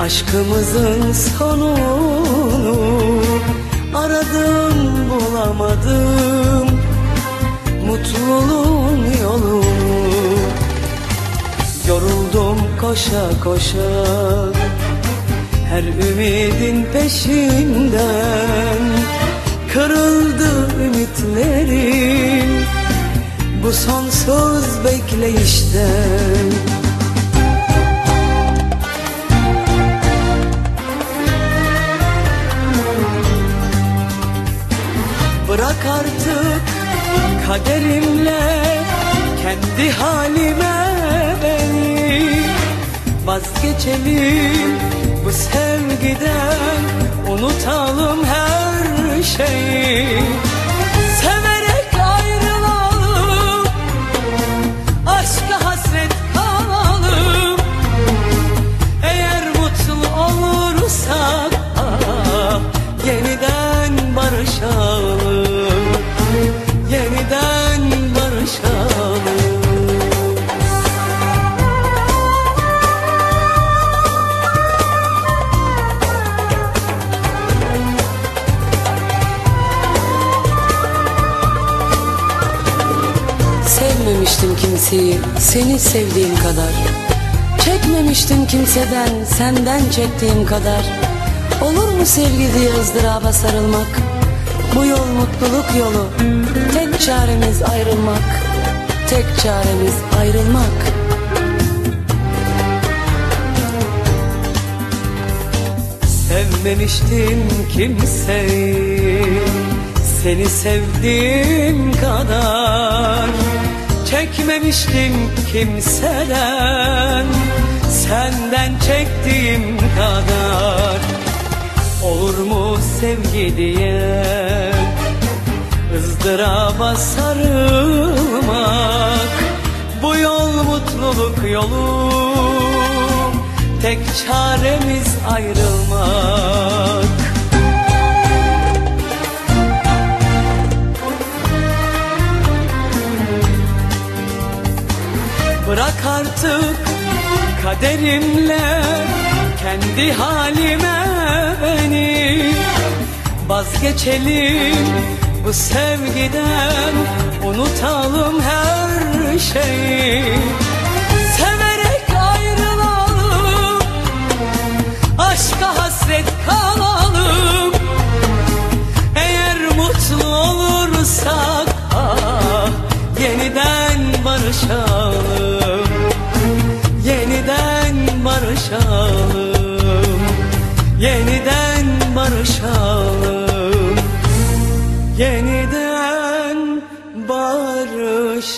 Aşkımızın sonunu aradım bulamadım. Mutluluğun yolunu. Yoruldum koşa koşa. Her ümidin peşinden Kırıldı ümitlerim. Bu sonsuz bekleyişten Bırak artık kaderimle kendi halime beni. Vazgeçelim bu sevgiden unutalım her şeyi Sevmemiştim kimseyi seni sevdiğim kadar. Çekmemiştim kimseden senden çektiğim kadar. Olur mu sevgi diye ızdıraba sarılmak? Bu yol mutluluk yolu Tek çaremiz ayrılmak. Tek çaremiz ayrılmak. Sevmemiştim kimseyi Seni sevdiğim kadar Çekmemiştim kimseden. Senden çektiğim kadar Olur mu sevgi diye ızdıraba sarılmak. Bu yol mutluluk yolu Tek çaremiz ayrılmak Bırak artık kaderimle kendi halime beni. Vazgeçelim bu sevgiden unutalım her şeyi. Severek ayrılalım aşka hasret kalalım. Eğer mutlu olursak ah, yeniden barışalım barışalım Yeniden barışalım Yeniden barışalım